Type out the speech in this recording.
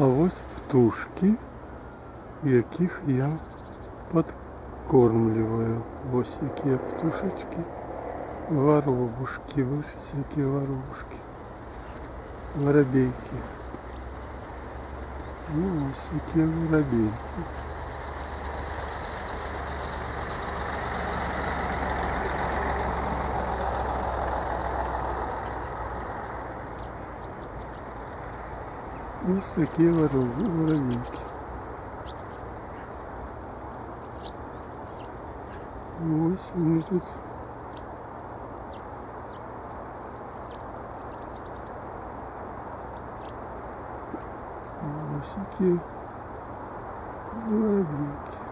А ось птушки, яких я подкормлюю. Ось які я птушечки. Воробушки, бачите, які воробушки. Воробейки. Ну, ось які воробейки. Ось такі воробейки. Ось вони тут. Ось які воробейки.